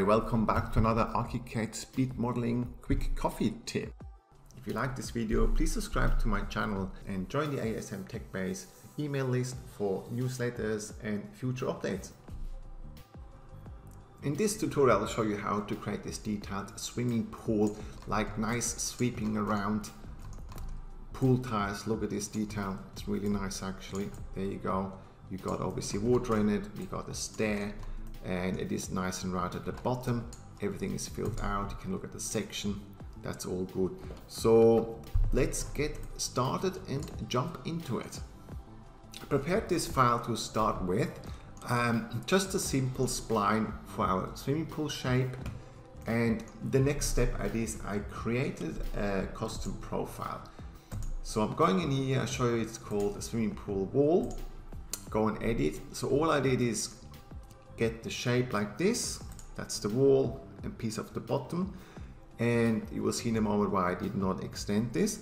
Hi, welcome back to another Archicad speed modeling quick coffee tip. If you like this video, please subscribe to my channel and join the ASM TechBase email list for newsletters and future updates. In this tutorial, I'll show you how to create this detailed swimming pool, like nice sweeping around pool tiles. Look at this detail, it's really nice actually. There you go. You got obviously water in it, you got a stair, and it is nice and right at the bottom. Everything is filled out. You can look at the section. That's all good. So let's get started and jump into it. I prepared this file to start with. Um, just a simple spline for our swimming pool shape. And the next step I did is I created a custom profile. So I'm going in here, I'll show you it's called a swimming pool wall. Go and edit. So all I did is get the shape like this. That's the wall and piece of the bottom. And you will see in a moment why I did not extend this.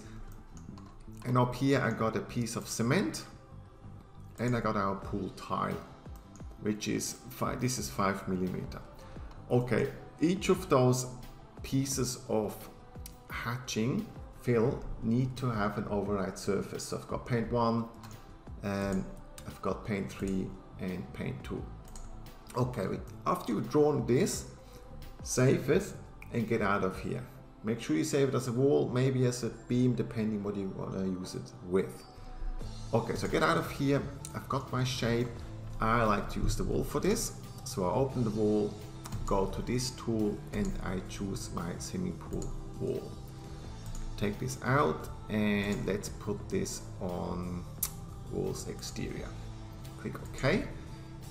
And up here I got a piece of cement and I got our pool tile, which is five, this is five millimeter. Okay, each of those pieces of hatching fill need to have an override surface. So I've got paint one, and I've got paint three and paint two. Okay, after you've drawn this, save it and get out of here. Make sure you save it as a wall, maybe as a beam, depending what you want to use it with. Okay, so get out of here. I've got my shape. I like to use the wall for this. So I open the wall, go to this tool, and I choose my swimming pool wall. Take this out, and let's put this on wall's exterior. Click OK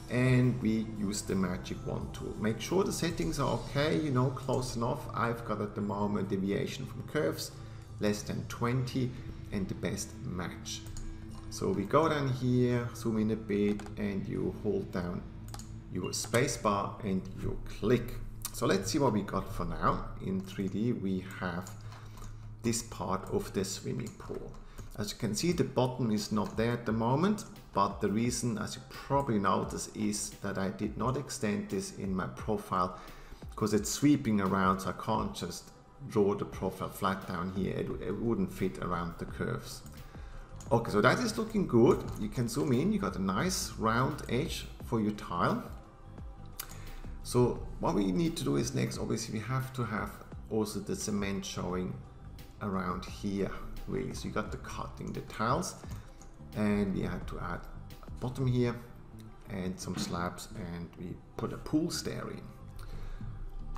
and we use the magic wand tool. Make sure the settings are okay, you know, close enough. I've got at the moment deviation from curves less than 20 and the best match. So we go down here, zoom in a bit and you hold down your spacebar and you click. So let's see what we got for now. In 3D we have this part of the swimming pool. As you can see the bottom is not there at the moment but the reason, as you probably notice, is that I did not extend this in my profile because it's sweeping around, so I can't just draw the profile flat down here. It, it wouldn't fit around the curves. Okay, so that is looking good. You can zoom in, you got a nice round edge for your tile. So what we need to do is next, obviously we have to have also the cement showing around here, really. So you got the cutting the tiles and we had to add a bottom here and some slabs and we put a pool stair in.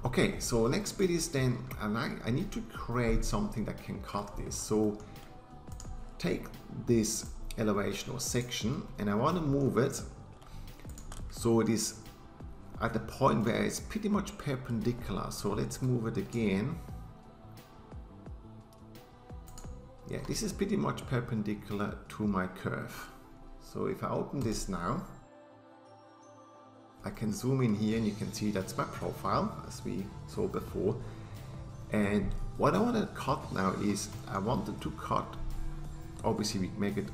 Okay, so next bit is then, and I, I need to create something that can cut this. So take this elevation or section and I want to move it so it is at the point where it's pretty much perpendicular. So let's move it again yeah, this is pretty much perpendicular to my curve. So if I open this now, I can zoom in here and you can see that's my profile as we saw before. And what I want to cut now is I wanted to cut, obviously we make it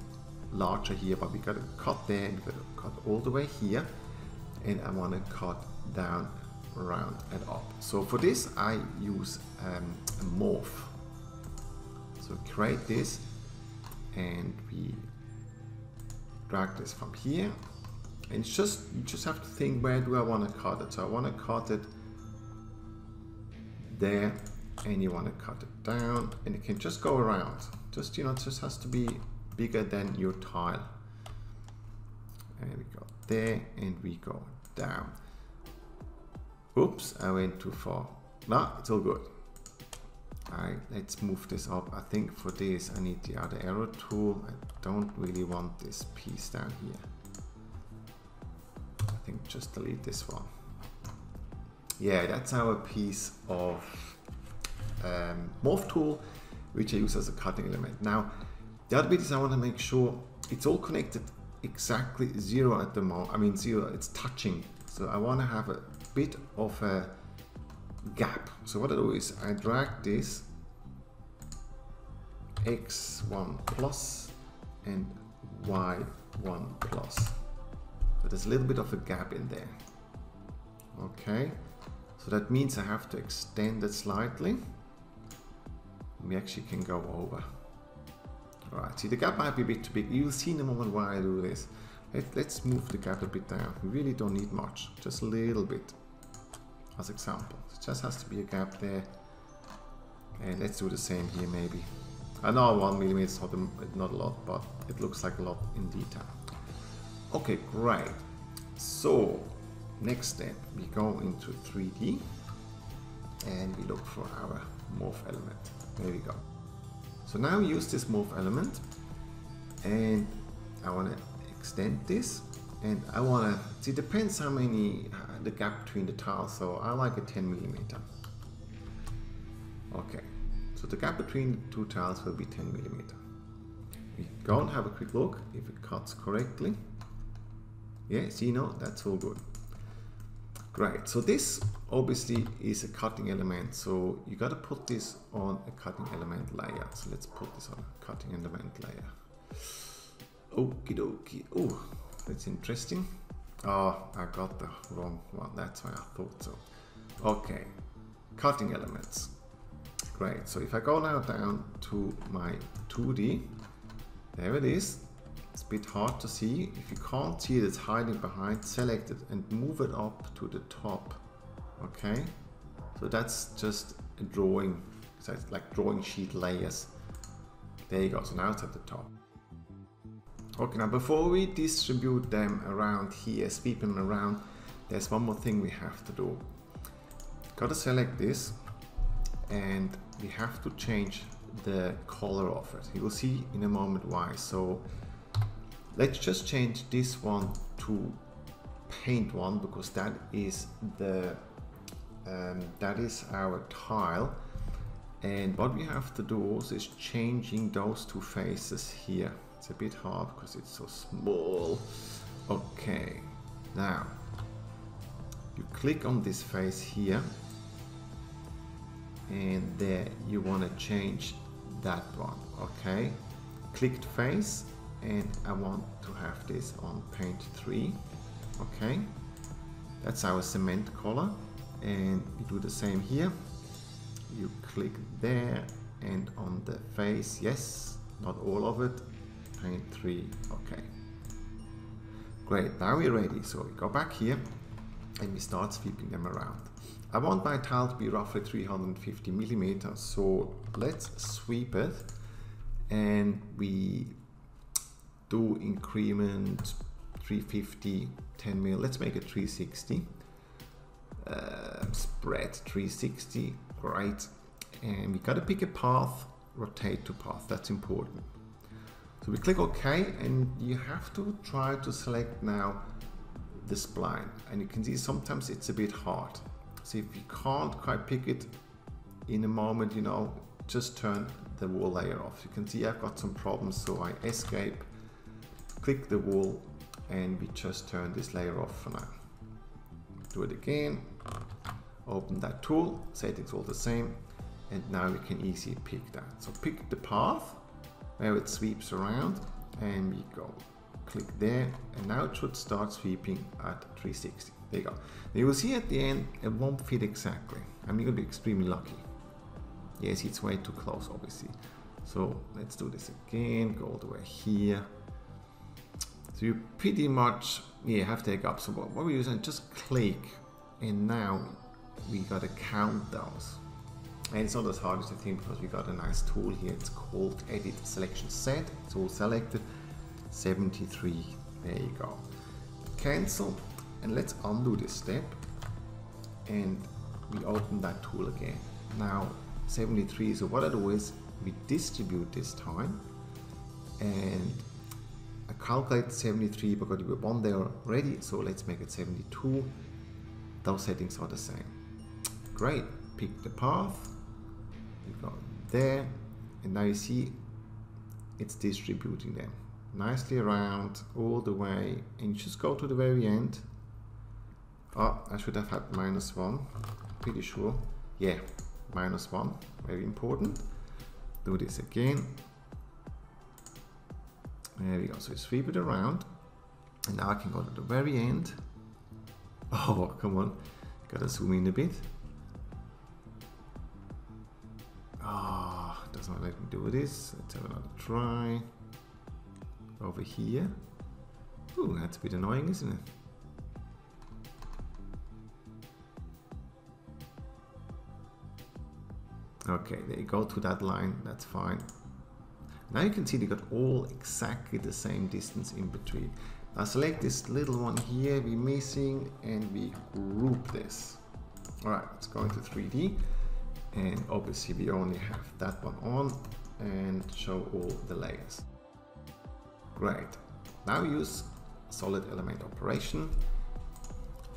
larger here, but we got to cut there and we got to cut all the way here. And I want to cut down around and up. So for this I use um, a morph so create this and we drag this from here. And just, you just have to think where do I want to cut it. So I want to cut it there and you want to cut it down and it can just go around. Just, you know, it just has to be bigger than your tile. And we go there and we go down. Oops, I went too far. No, it's all good. Alright, let's move this up. I think for this I need the other arrow tool. I don't really want this piece down here. I think just delete this one. Yeah, that's our piece of um, morph tool, which I use as a cutting element. Now, the other bit is I want to make sure it's all connected exactly zero at the moment. I mean zero, it's touching. So I want to have a bit of a gap. So what I do is I drag this x1 plus and y1 plus. So there's a little bit of a gap in there. Okay, So that means I have to extend it slightly. We actually can go over. Alright, see the gap might be a bit too big. You'll see in a moment why I do this. Let, let's move the gap a bit down. We really don't need much, just a little bit. As example, it just has to be a gap there. And let's do the same here maybe. I know one millimeter is not a, not a lot, but it looks like a lot in detail. Okay, great. So, next step, we go into 3D and we look for our morph element. There we go. So now we use this morph element and I want to extend this and I want to, it depends how many, the gap between the tiles, so I like a 10 millimeter. Okay, so the gap between the two tiles will be 10 millimeter. We go and have a quick look if it cuts correctly. Yeah, see no, that's all good. Great, so this obviously is a cutting element, so you got to put this on a cutting element layer. So let's put this on a cutting element layer. Okie dokie. Oh, that's interesting. Oh, I got the wrong one. That's why I thought so. Okay, cutting elements. Great. So if I go now down to my 2D, there it is. It's a bit hard to see. If you can't see it, it's hiding behind. Select it and move it up to the top. Okay. So that's just a drawing. So it's like drawing sheet layers. There you go. So now it's at the top. Okay, now before we distribute them around here, sweep them around, there's one more thing we have to do. Gotta select this and we have to change the color of it. You will see in a moment why. So let's just change this one to paint one because that is the um, that is our tile and what we have to do is changing those two faces here it's a bit hard because it's so small. Okay, now you click on this face here and there you want to change that one okay? Clicked face and I want to have this on paint 3 okay? That's our cement color and you do the same here. You click there and on the face yes not all of it 3 okay. Great now we're ready. So we go back here and we start sweeping them around. I want my tile to be roughly 350 millimeters so let's sweep it and we do increment 350 10 mil. Let's make it 360 uh, spread 360 great and we gotta pick a path rotate to path. That's important so we click OK and you have to try to select now the spline and you can see sometimes it's a bit hard. So if you can't quite pick it in a moment, you know, just turn the wall layer off. You can see I've got some problems so I escape, click the wall and we just turn this layer off for now. Do it again, open that tool, settings all the same and now we can easily pick that. So pick the path where it sweeps around and we go. Click there and now it should start sweeping at 360 there you go. Now you will see at the end it won't fit exactly. I'm gonna be extremely lucky. Yes it's way too close obviously. So let's do this again go all the way here. So you pretty much yeah have to take up. So what, what we're using just click and now we gotta count those and it's not as hard as you think because we got a nice tool here. It's called Edit Selection Set. It's all selected. 73. There you go. Cancel. And let's undo this step. And we open that tool again. Now 73. So what I do is we distribute this time. And I calculate 73 because we one there already. So let's make it 72. Those settings are the same. Great. Pick the path you there and now you see it's distributing them nicely around all the way and you just go to the very end. Oh I should have had minus one pretty sure. Yeah minus one very important. Do this again. There we go so sweep it around and now I can go to the very end. Oh come on gotta zoom in a bit Ah, oh, does not let me do this. Let's have another try. Over here. Ooh, that's a bit annoying, isn't it? Okay, there you go to that line, that's fine. Now you can see they got all exactly the same distance in between. Now select this little one here we're missing and we group this. All right, let's go into 3D and obviously we only have that one on and show all the layers. Great. Now use solid element operation.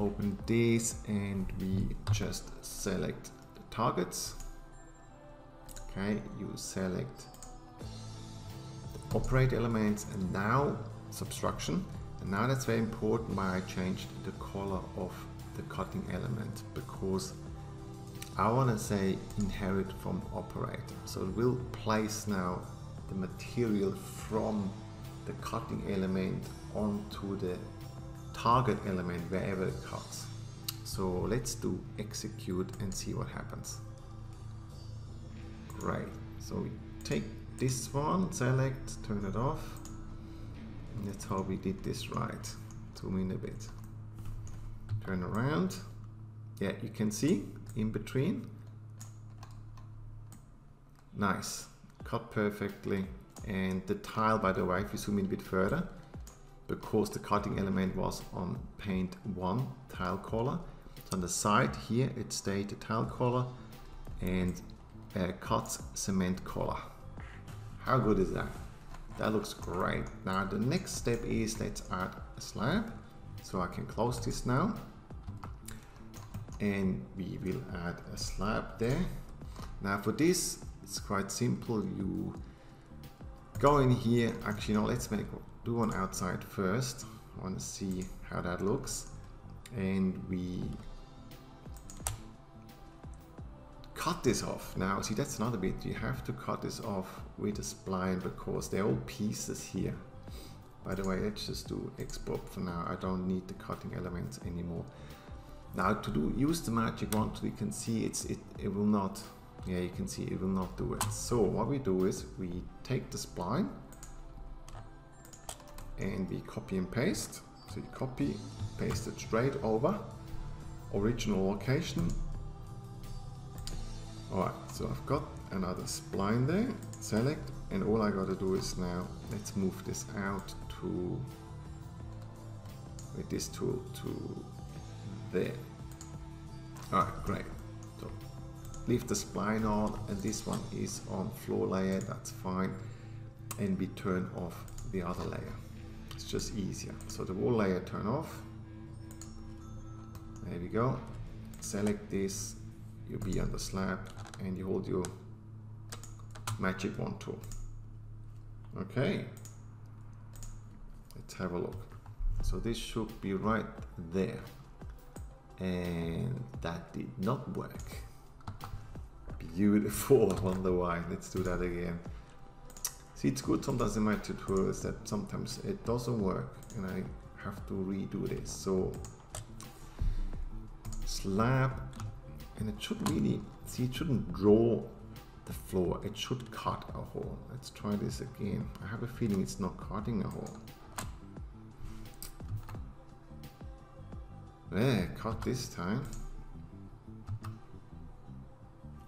Open this and we just select the targets okay you select the operate elements and now subtraction and now that's very important why I changed the color of the cutting element because I want to say inherit from operate so it will place now the material from the cutting element onto the target element wherever it cuts so let's do execute and see what happens Right, so we take this one, select, turn it off. And that's how we did this right. Zoom in a bit. Turn around. Yeah, you can see in between. Nice, cut perfectly. And the tile, by the way, if you zoom in a bit further, because the cutting element was on paint one tile color. So on the side here, it stayed the tile color and uh, cut cement color. How good is that? That looks great. Now the next step is let's add a slab. So I can close this now. And we will add a slab there. Now for this, it's quite simple. You go in here. Actually, no, let's make do one outside first. I want to see how that looks. And we cut this off. Now, see, that's another bit. You have to cut this off with a spline because they're all pieces here. By the way, let's just do export for now. I don't need the cutting elements anymore. Now to do use the magic wand, we can see it's it, it will not, yeah, you can see it will not do it. So what we do is we take the spline and we copy and paste. So you copy, paste it straight over, original location, Alright, so I've got another spline there, select, and all I gotta do is now, let's move this out to, with this tool to there. Alright, great. So leave the spline on, and this one is on floor layer, that's fine. And we turn off the other layer. It's just easier. So the wall layer turn off. There we go. Select this, You'll be on the slab and you hold your magic wand tool. Okay, let's have a look. So this should be right there. And that did not work. Beautiful, I wonder why. Let's do that again. See, it's good sometimes in my tutorials that sometimes it doesn't work and I have to redo this. So slab and it should really see it shouldn't draw the floor it should cut a hole let's try this again I have a feeling it's not cutting a hole there cut this time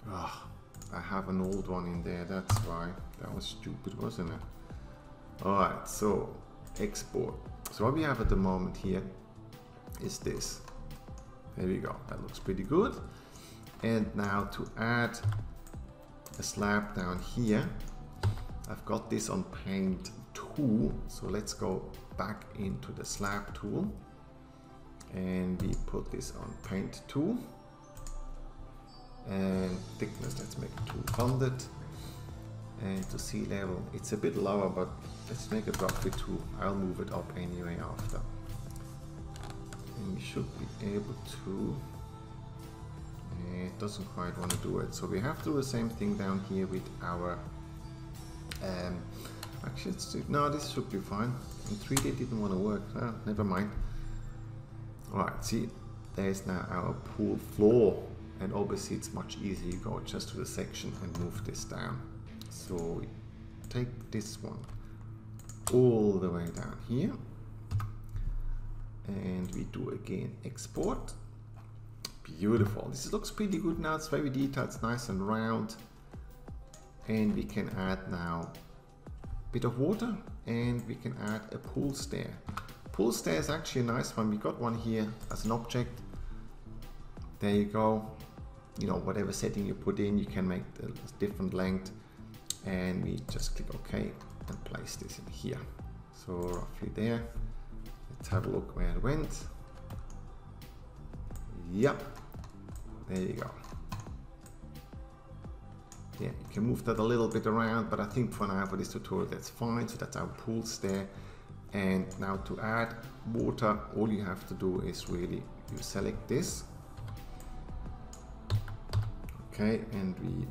oh, ah, I have an old one in there that's why. That was stupid wasn't it? Alright so export. So what we have at the moment here is this. There we go that looks pretty good. And now to add a slab down here, I've got this on paint 2. So let's go back into the slab tool and we put this on paint 2 and thickness let's make it 200 and to sea level it's a bit lower but let's make it roughly 2 I'll move it up anyway after and we should be able to it doesn't quite want to do it. So we have to do the same thing down here with our, um, actually no this should be fine. In 3D didn't want to work, oh, never mind. Alright, see, there's now our pool floor and obviously it's much easier. You go just to the section and move this down. So take this one all the way down here and we do again export. Beautiful. This looks pretty good now. It's very detailed it's nice and round. And we can add now a bit of water and we can add a pool stair pool stair is actually a nice one. We got one here as an object. There you go. You know whatever setting you put in you can make the different length. And we just click OK and place this in here. So roughly there. Let's have a look where it went. Yep. There you go. Yeah you can move that a little bit around but I think for now for this tutorial that's fine. So that's our pool stair and now to add water all you have to do is really you select this. Okay and we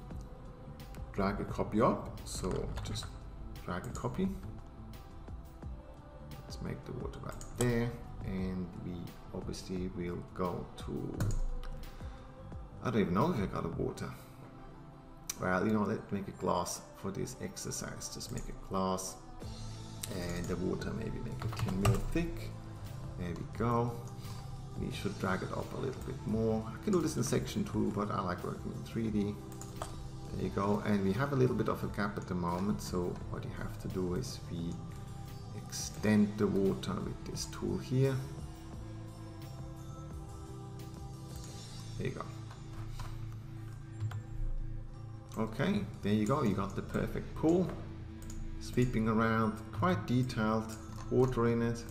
drag a copy up. So just drag a copy. Let's make the water right there. And we obviously will go to I don't even know if I got a water. Well you know let's make a glass for this exercise. Just make a glass and the water maybe make it 10 mil thick. There we go. We should drag it up a little bit more. I can do this in section 2 but I like working in 3D there you go. And we have a little bit of a gap at the moment so what you have to do is we extend the water with this tool here. There you go. Okay there you go. You got the perfect pool sweeping around, quite detailed, ordering it.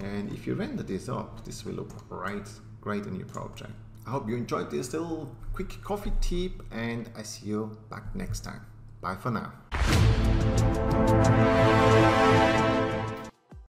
And if you render this up, this will look great, great in your project. I hope you enjoyed this little quick coffee tip and I see you back next time. Bye for now.